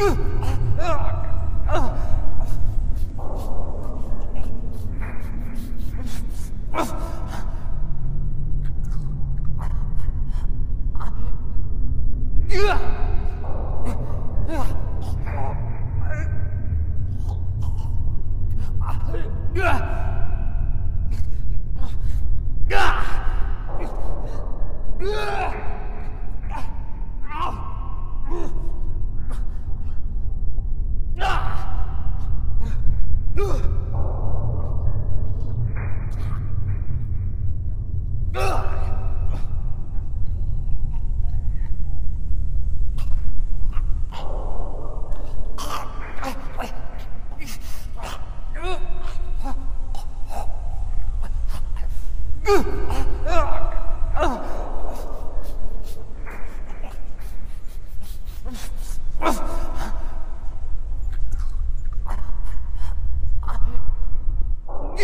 Ugh!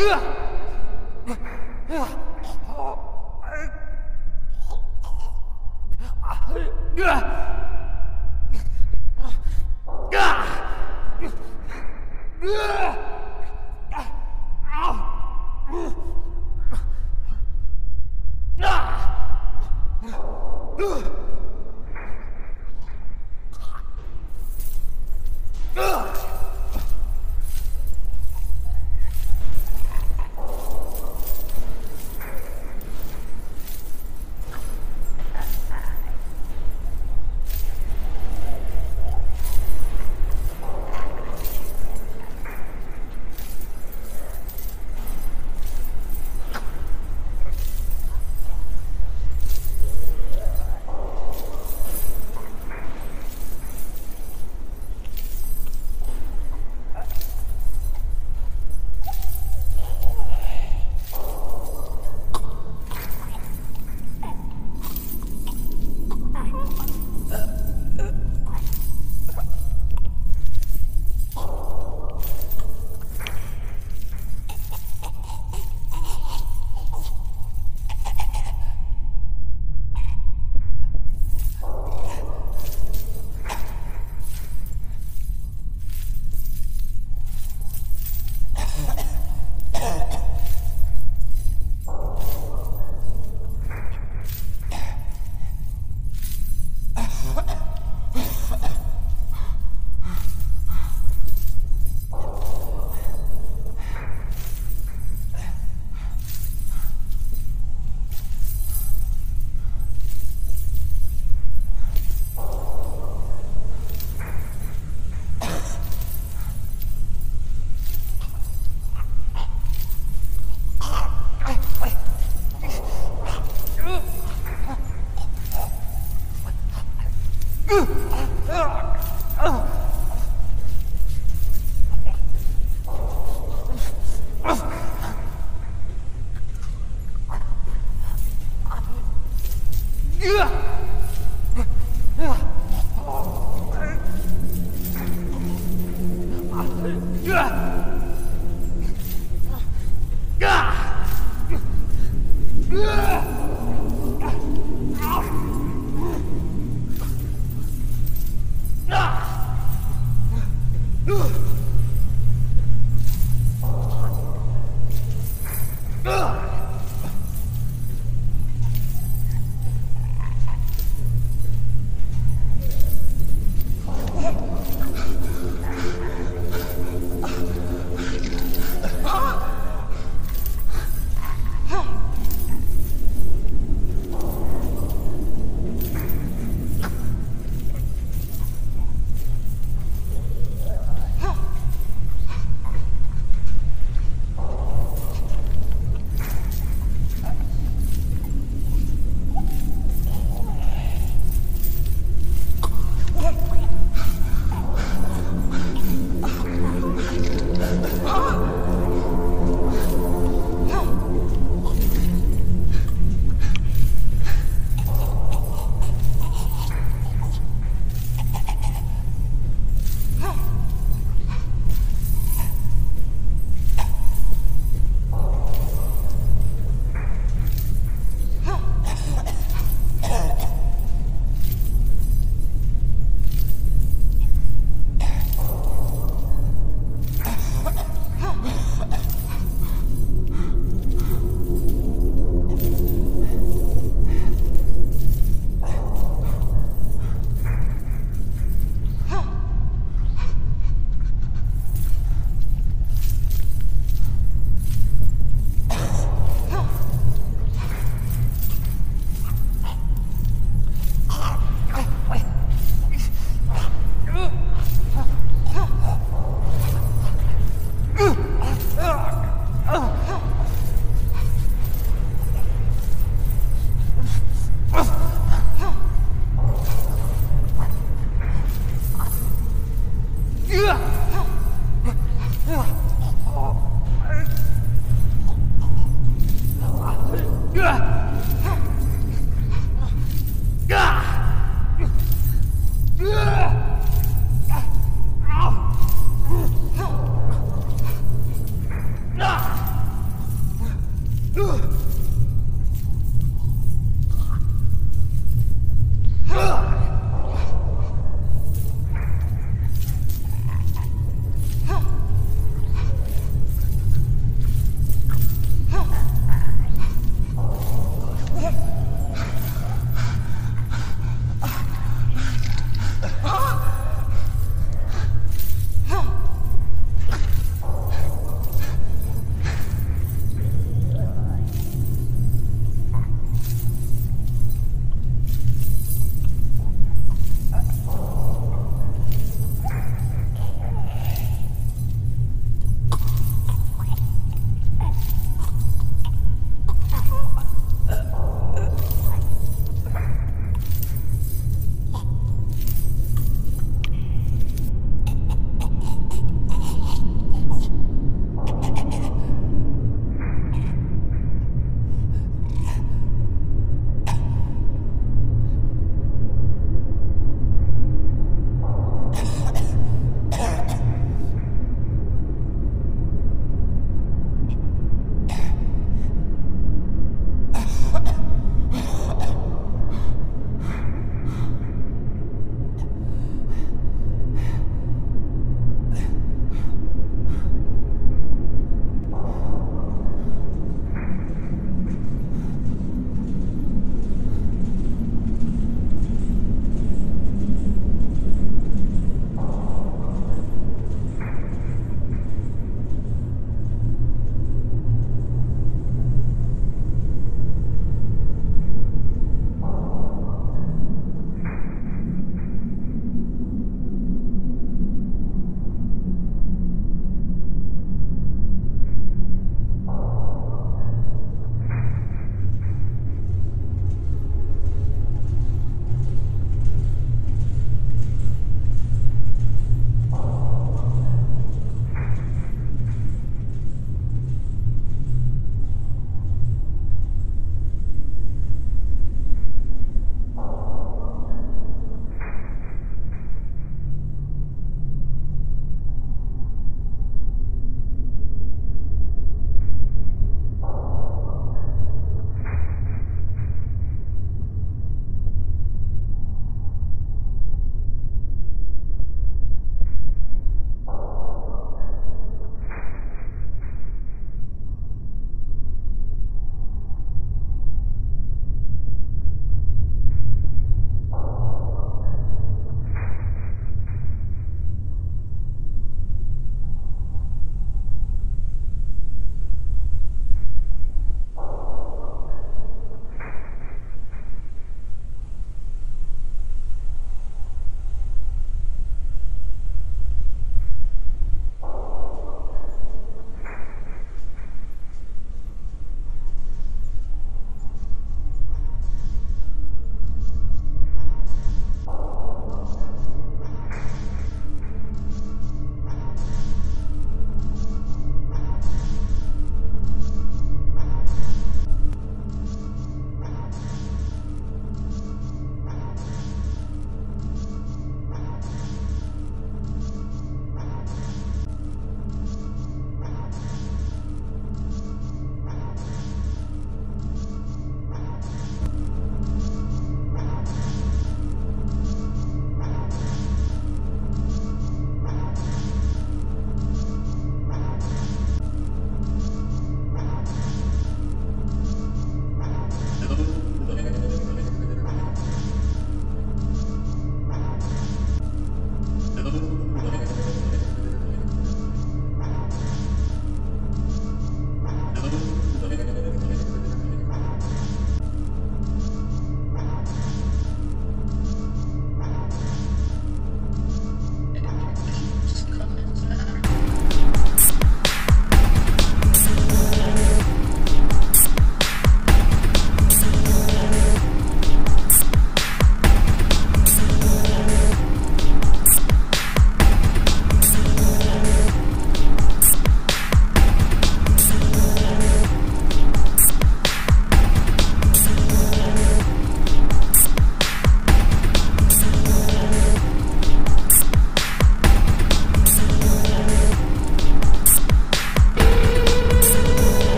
呃 Huh!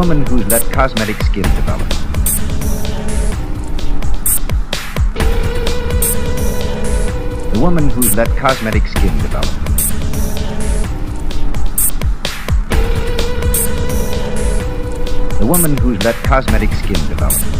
Woman who's let cosmetic skin develop. The woman who's let cosmetic skin develop. The woman who's let cosmetic skin develop.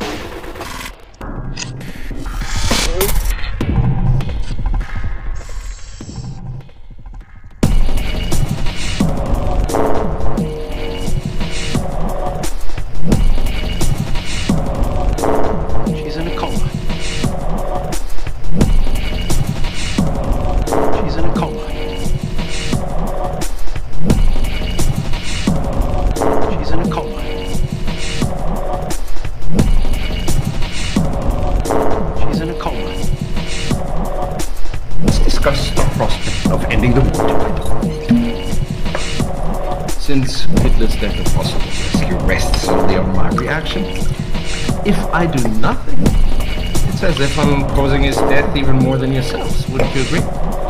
death even more than yourselves. Wouldn't you agree?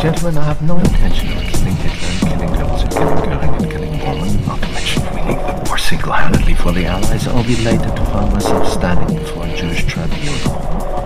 Gentlemen, I have no intention of killing Hitler and killing Goebbels and killing Goering and killing Bormann, not to mention winning the war single-handedly for the Allies, I'll be later to find myself standing before a Jewish tribunal.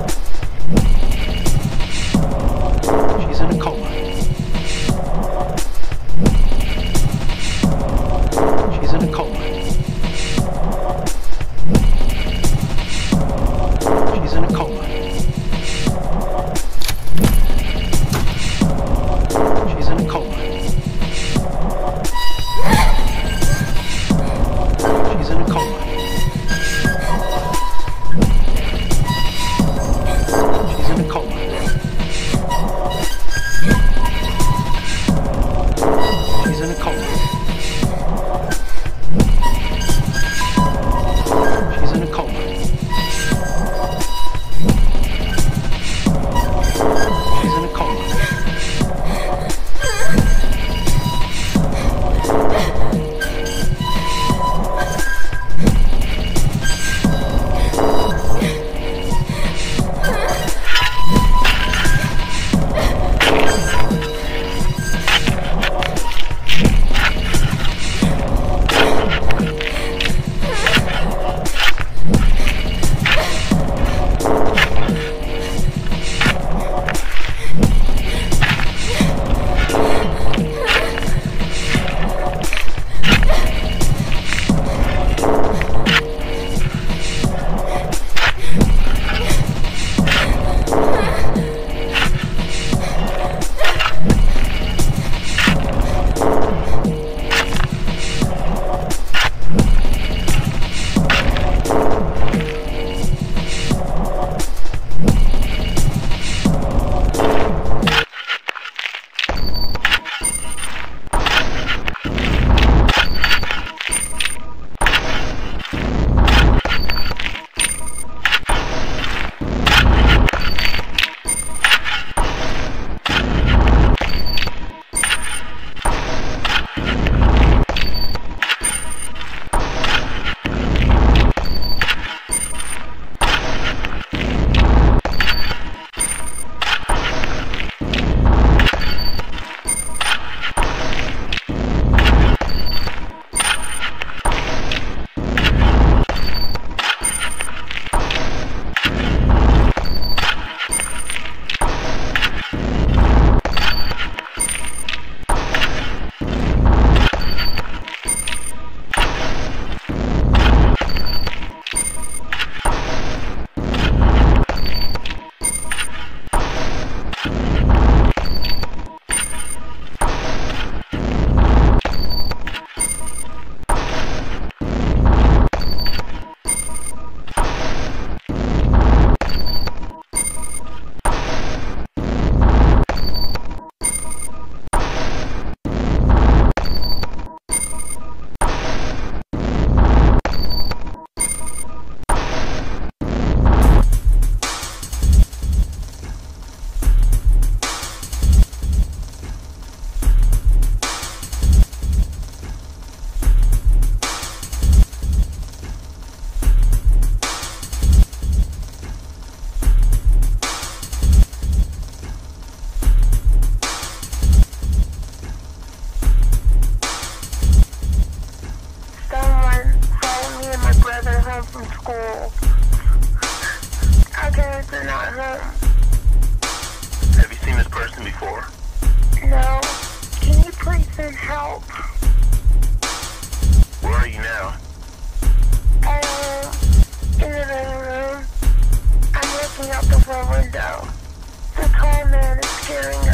Man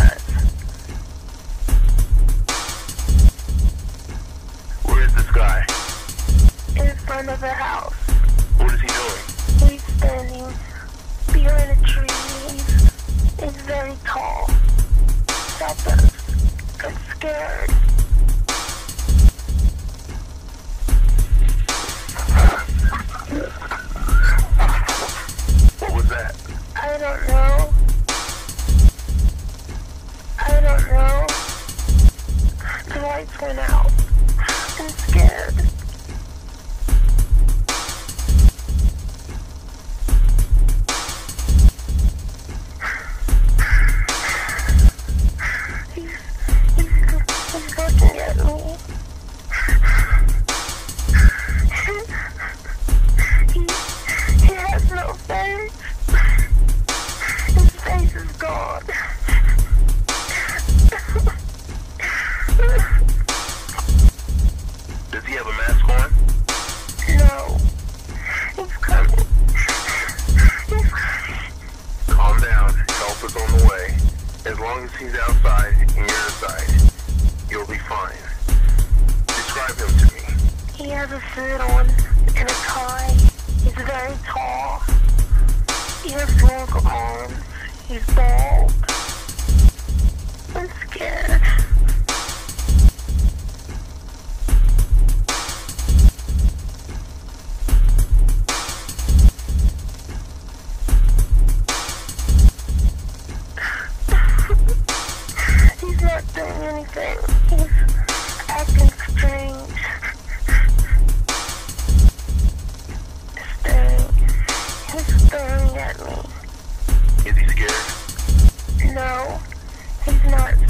face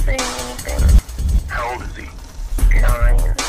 saying anything. How old is he? Nine.